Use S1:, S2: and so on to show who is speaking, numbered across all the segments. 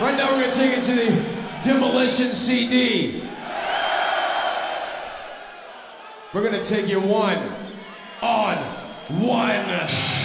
S1: Right now we're gonna take it to the Demolition CD. We're gonna take you one on one.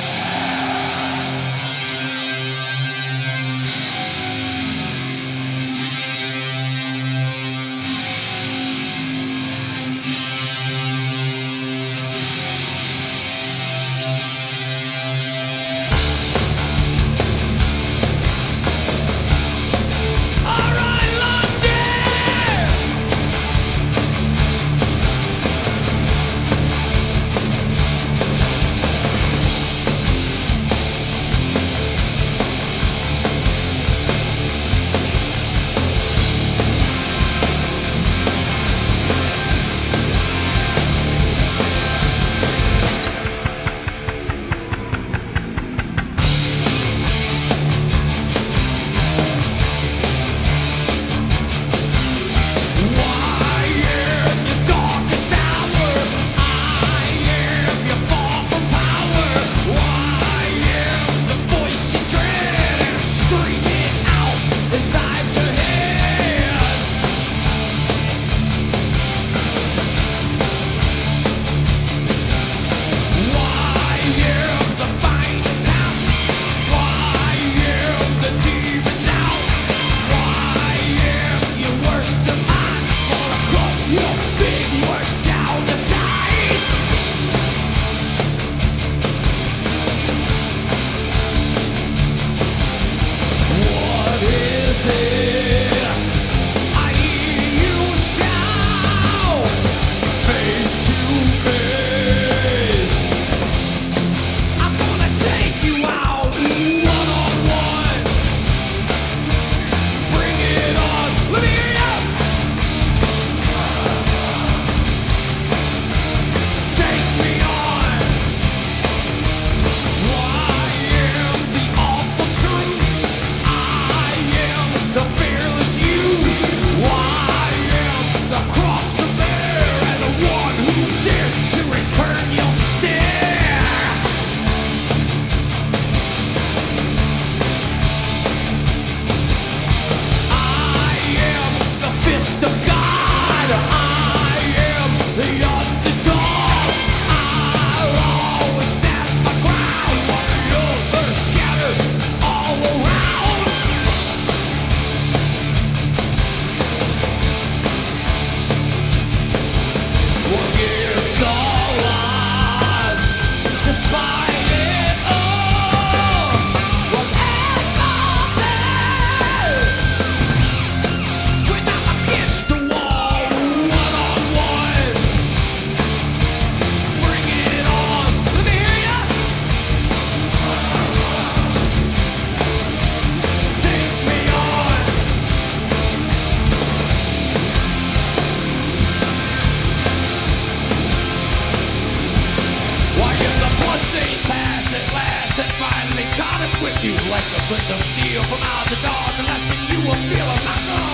S1: you like a bridge of steel from out the dark, the last thing you will feel is my gun.